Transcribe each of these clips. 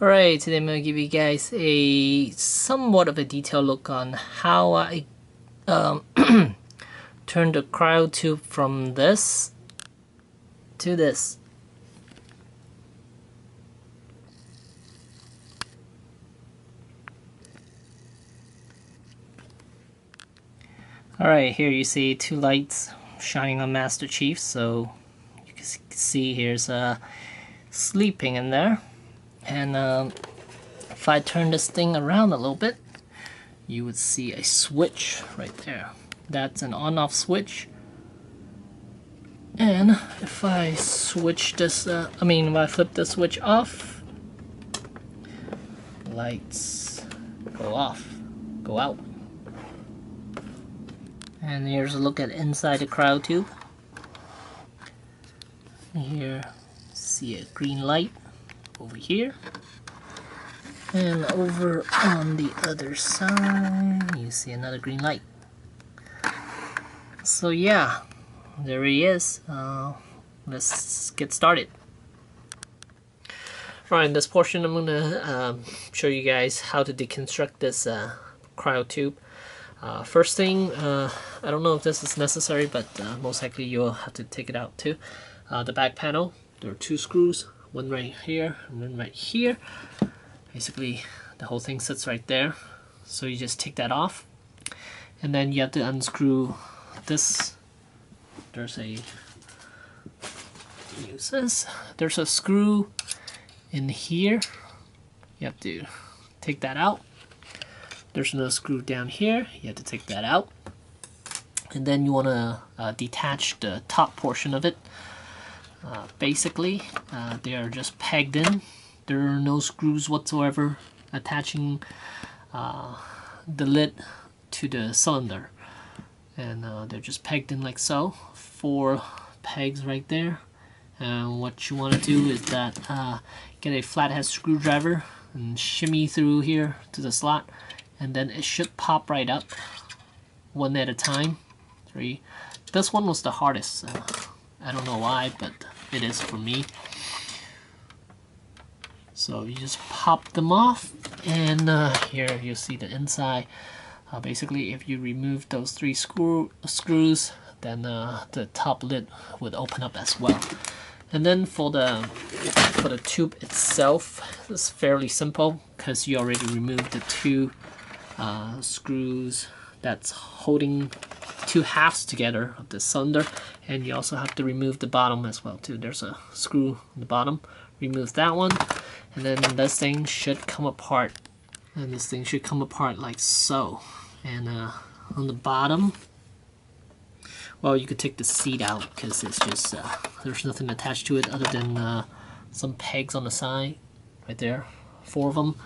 Alright, today I'm going to give you guys a somewhat of a detailed look on how I um, turn the cryo tube from this to this. Alright, here you see two lights shining on Master Chief, so you can see here's uh, sleeping in there. And um, if I turn this thing around a little bit, you would see a switch right there. That's an on-off switch. And if I switch this, uh, I mean, if I flip the switch off, lights go off, go out. And here's a look at inside the cryo tube. Here, see a green light over here. And over on the other side, you see another green light. So yeah, there he is. Uh, let's get started. Alright, in this portion I'm going to um, show you guys how to deconstruct this uh, cryo tube. Uh, first thing, uh, I don't know if this is necessary, but uh, most likely you'll have to take it out too. Uh, the back panel, there are two screws one right here and one right here. Basically the whole thing sits right there. So you just take that off. And then you have to unscrew this. There's a use this. There's a screw in here. You have to take that out. There's another screw down here. You have to take that out. And then you want to uh, detach the top portion of it uh, basically, uh, they are just pegged in. There are no screws whatsoever attaching uh, the lid to the cylinder. And uh, they're just pegged in like so. Four pegs right there. And what you want to do is that uh, get a flathead screwdriver and shimmy through here to the slot. And then it should pop right up one at a time. Three. This one was the hardest. I don't know why, but it is for me. So you just pop them off, and uh, here you see the inside. Uh, basically, if you remove those three screw screws, then uh, the top lid would open up as well. And then for the for the tube itself, it's fairly simple because you already removed the two uh, screws that's holding two halves together of the cylinder and you also have to remove the bottom as well too. There's a screw on the bottom. Remove that one and then this thing should come apart. And this thing should come apart like so. And uh, on the bottom well you could take the seat out because it's just uh, there's nothing attached to it other than uh, some pegs on the side right there four of them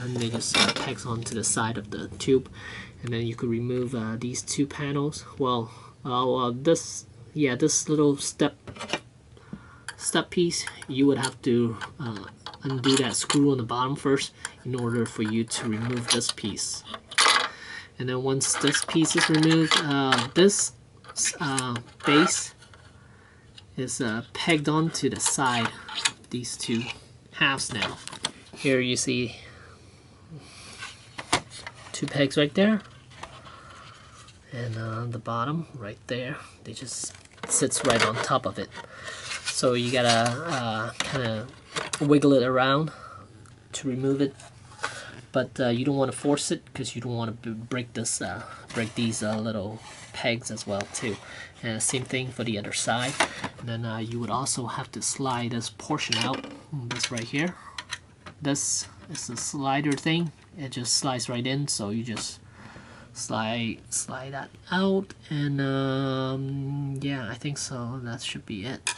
and they just uh, pegs onto the side of the tube and then you could remove uh, these two panels. Well uh, this yeah this little step step piece you would have to uh, undo that screw on the bottom first in order for you to remove this piece. And then once this piece is removed uh, this uh, base is uh, pegged onto the side of these two halves now. Here you see two pegs right there and on uh, the bottom right there they just sits right on top of it. So you gotta uh, kind of wiggle it around to remove it. But uh, you don't want to force it because you don't want to break this uh, break these uh, little pegs as well too. And same thing for the other side. And then uh, you would also have to slide this portion out this right here. This is the slider thing. It just slides right in so you just slide slide that out and um, yeah I think so. That should be it.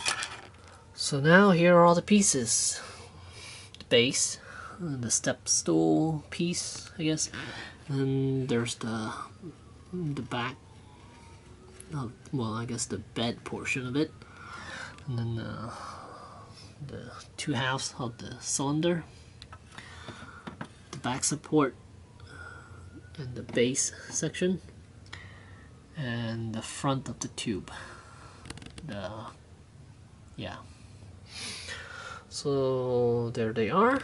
So now here are all the pieces. The base the step stool piece I guess. And there's the the back of, well I guess the bed portion of it. And then uh, the two halves of the cylinder. The back support and the base section and the front of the tube the yeah so there they are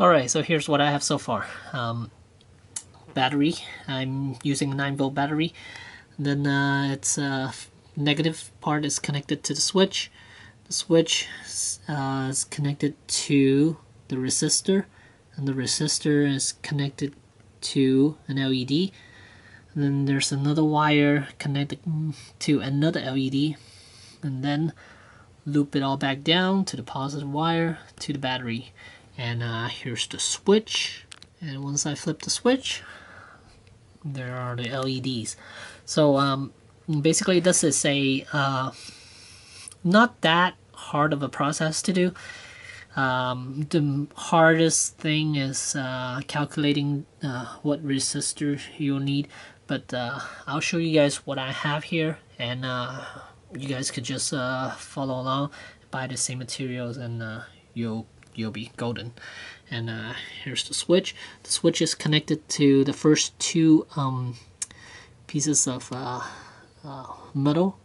Alright, so here's what I have so far. Um, battery, I'm using a 9 volt battery. then uh, its uh, negative part is connected to the switch. The switch uh, is connected to the resistor and the resistor is connected to an LED. And then there's another wire connected to another LED and then loop it all back down to the positive wire to the battery. And uh, here's the switch. And once I flip the switch there are the LEDs so um, basically this is a uh, not that hard of a process to do um, the hardest thing is uh, calculating uh, what resistor you'll need but uh, I'll show you guys what I have here and uh, you guys could just uh, follow along buy the same materials and you'll you'll be golden. And uh, here's the switch. The switch is connected to the first two um, pieces of uh, uh, metal.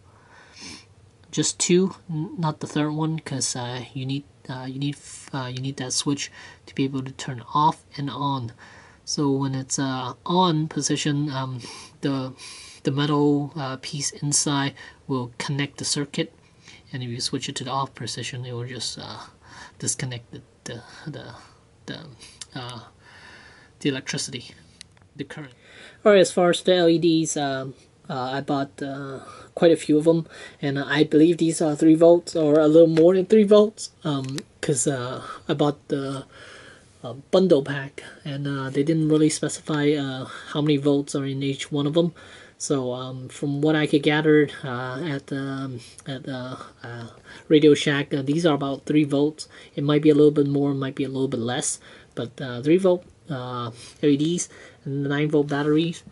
Just two, not the third one, because uh, you need uh, you need uh, you need that switch to be able to turn off and on. So when it's on position, um, the the metal piece inside will connect the circuit, and if you switch it to the off position, it will just disconnect the the the, the, uh, the electricity, the current. Alright, as far as the LEDs, um, uh, I bought uh, quite a few of them, and I believe these are 3 volts or a little more than 3 volts, because um, I bought the bundle pack, and uh, they didn't really specify uh, how many volts are in each one of them. So um, from what I could gather uh, at um, at uh, uh, Radio Shack, uh, these are about three volts. It might be a little bit more, might be a little bit less, but uh, three volt uh, LEDs and nine volt batteries.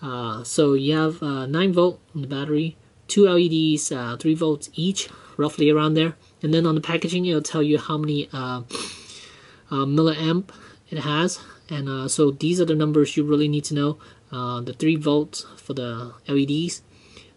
So you have nine volt on the battery, two LEDs, three volts each, roughly around there. And then on the packaging, it'll tell you how many milliamp it has. And so these are the numbers you really need to know uh, the 3 volts for the LEDs,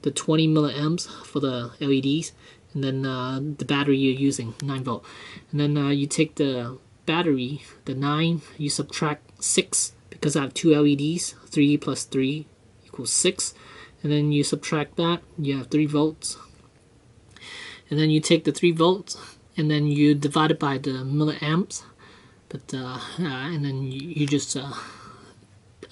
the 20 milliamps for the LEDs, and then uh, the battery you're using, 9 volt. And then uh, you take the battery, the 9, you subtract 6 because I have two LEDs, 3 plus 3 equals 6. And then you subtract that, you have 3 volts. And then you take the 3 volts and then you divide it by the milliamps. But uh, uh, and then you, you just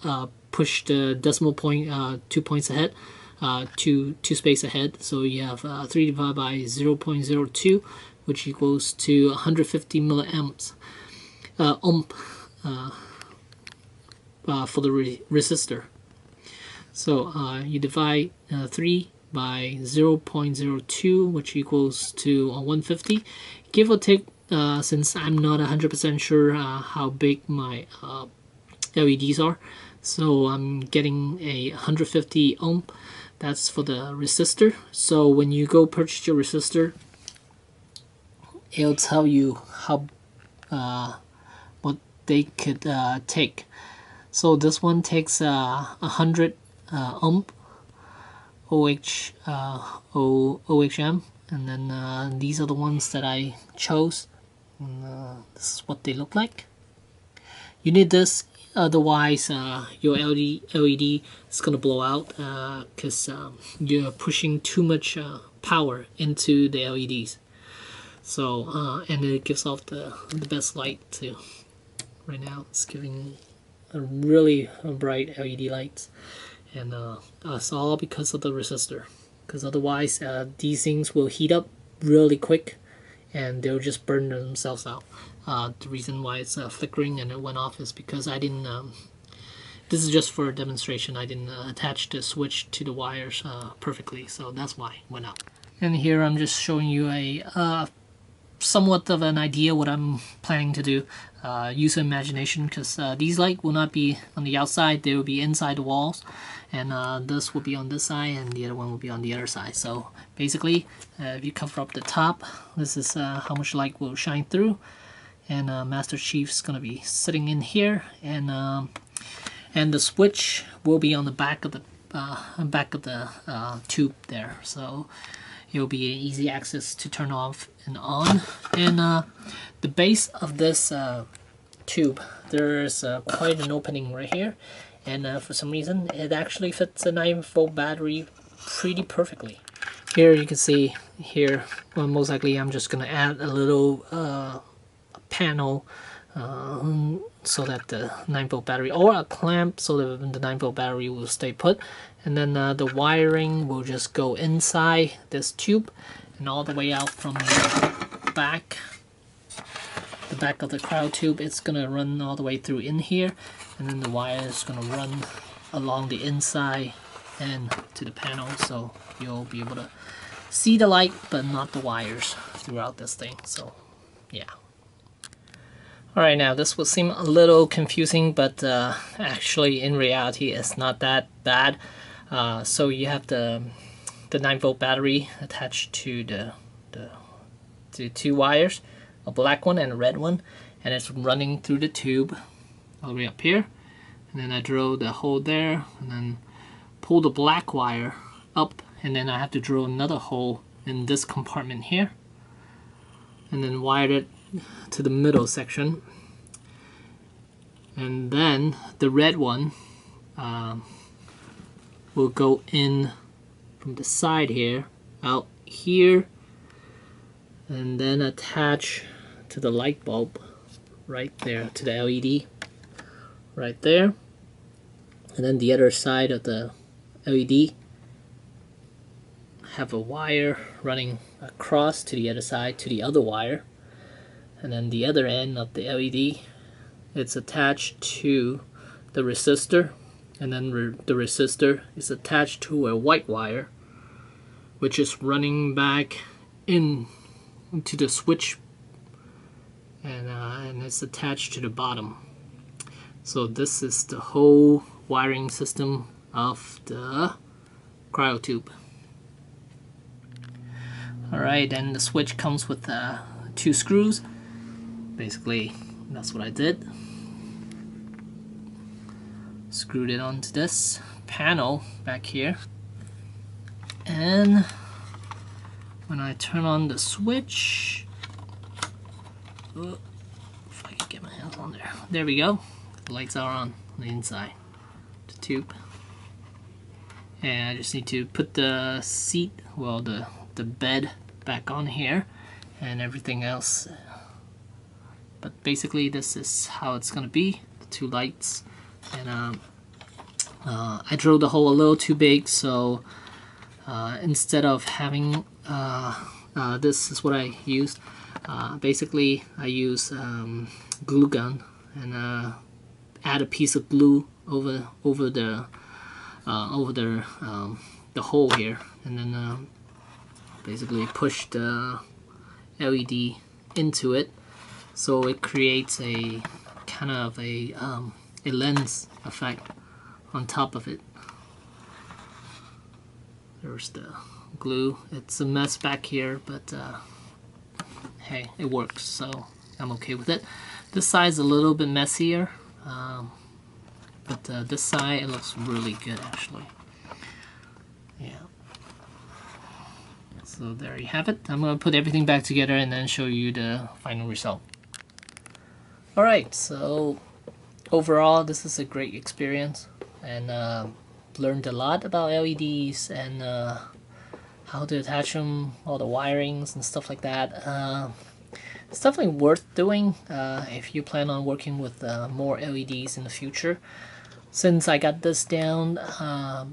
uh, push the decimal point uh, two points ahead, uh, two, two space ahead. So you have uh, 3 divided by 0 0.02, which equals to 150 milliamps uh, ohm uh, uh, for the re resistor. So uh, you divide 3 by 0 0.02, which equals to 150. Give or take, since I'm not 100% sure how big my LEDs are, so I'm getting a 150 ohm that's for the resistor so when you go purchase your resistor it'll tell you how uh, what they could uh, take so this one takes uh, 100 uh, ohm OH uh, o, OHM and then uh, these are the ones that I chose. And, uh, this is what they look like. You need this otherwise uh, your LED, LED is going to blow out because uh, um, you're pushing too much uh, power into the LEDs so uh, and it gives off the, the best light too. Right now it's giving really bright LED lights. And uh, it's all because of the resistor. Because otherwise uh, these things will heat up really quick and they'll just burn themselves out. Uh, the reason why it's uh, flickering and it went off is because I didn't, um, this is just for a demonstration, I didn't uh, attach the switch to the wires uh, perfectly, so that's why it went out. And here I'm just showing you a uh, somewhat of an idea what I'm planning to do. Uh, use imagination because uh, these light will not be on the outside, they will be inside the walls. And uh, this will be on this side and the other one will be on the other side. So basically, if you cover up the top, this is how much light will shine through and uh, Master Chief's gonna be sitting in here and um, and the switch will be on the back of the uh, back of the uh, tube there so it will be easy access to turn off and on and uh, the base of this uh, tube. There's uh, quite an opening right here and uh, for some reason it actually fits a 9 volt battery pretty perfectly. Here you can see here, well most likely I'm just gonna add a little uh, panel uh, so that the 9 volt battery or a clamp so that the 9 volt battery will stay put. And then uh, the wiring will just go inside this tube and all the way out from the back the back of the cryo tube. It's gonna run all the way through in here and then the wire is gonna run along the inside and to the panel so you'll be able to see the light but not the wires throughout this thing. So yeah alright now this will seem a little confusing but uh, actually in reality it's not that bad. Uh, so you have the the 9 volt battery attached to the, the to two wires a black one and a red one and it's running through the tube all the way up here. And then I drill the hole there and then pull the black wire up and then I have to drill another hole in this compartment here and then wire it to the middle section. And then the red one uh, will go in from the side here out here and then attach to the light bulb right there to the LED right there. And then the other side of the LED have a wire running across to the other side to the other wire and then the other end of the LED it's attached to the resistor. And then re the resistor is attached to a white wire which is running back in to the switch. And, uh, and it's attached to the bottom. So this is the whole wiring system of the cryo tube. Alright and the switch comes with uh, two screws basically that's what I did. Screwed it onto this panel back here. And when I turn on the switch oh, if I can get my hands on there. There we go. The lights are on, on the inside the tube. And I just need to put the seat well the the bed back on here and everything else but basically this is how it's gonna be the two lights. And um, uh, I drilled the hole a little too big so uh, instead of having uh, uh, this is what I used uh, basically I use um, glue gun and uh, add a piece of glue over over the over the um, the hole here. And then basically push the LED into it so it creates a kind of a, um, a lens effect on top of it. There's the glue. It's a mess back here but uh, hey it works so I'm okay with it. This side's a little bit messier um, but uh, this side it looks really good actually. Yeah. So there you have it. I'm gonna put everything back together and then show you the final result alright so overall this is a great experience and uh, learned a lot about LEDs and uh, how to attach them, all the wirings and stuff like that. Uh, it's definitely worth doing uh, if you plan on working with uh, more LEDs in the future. Since I got this down, uh,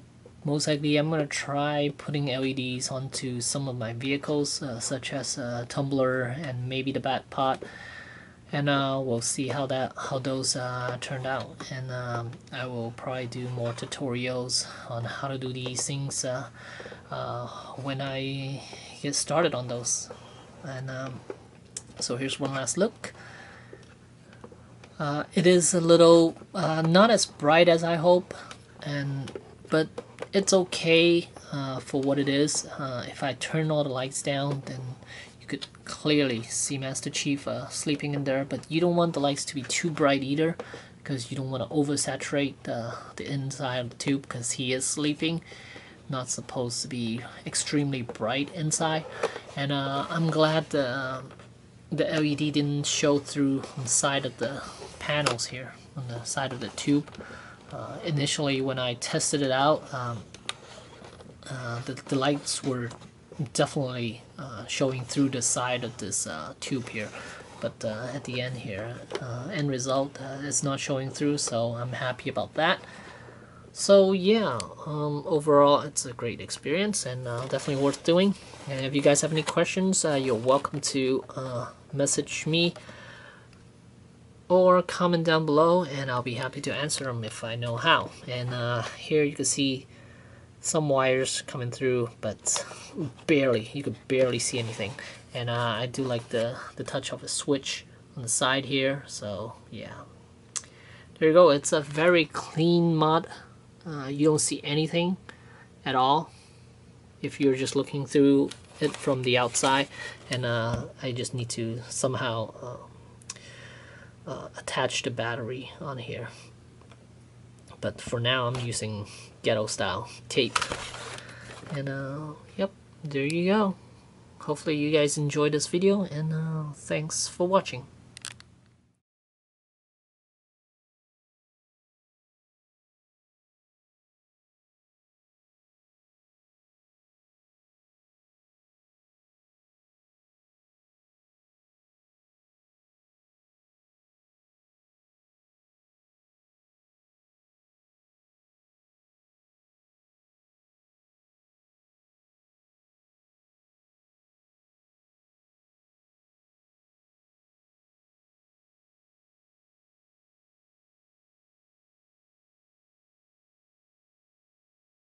most likely I'm going to try putting LEDs onto some of my vehicles, such as a tumbler and maybe the Batpod and uh, we'll see how that how those uh, turned out. And um, I will probably do more tutorials on how to do these things uh, uh when I get started on those. And um, so here's one last look. Uh, it is a little uh, not as bright as I hope and but it's okay for what it is. If I turn all the lights down then clearly see Master Chief uh, sleeping in there, but you don't want the lights to be too bright either, because you don't want to oversaturate uh, the inside of the tube, because he is sleeping. Not supposed to be extremely bright inside. And uh, I'm glad the, the LED didn't show through the side of the panels here on the side of the tube. Uh, initially, when I tested it out, um, uh, the, the lights were definitely showing through the side of this uh, tube here. But uh, at the end here uh, end result uh, is not showing through so I'm happy about that. So yeah um, overall it's a great experience and uh, definitely worth doing. And if you guys have any questions uh, you're welcome to uh, message me or comment down below and I'll be happy to answer them if I know how. And here you can see some wires coming through, but barely. You could barely see anything. And uh, I do like the, the touch of a switch on the side here, so yeah. There you go, it's a very clean mod. Uh, you don't see anything at all if you're just looking through it from the outside. And uh, I just need to somehow uh, uh, attach the battery on here but for now I'm using ghetto style tape. And uh, yep there you go. Hopefully you guys enjoyed this video and uh, thanks for watching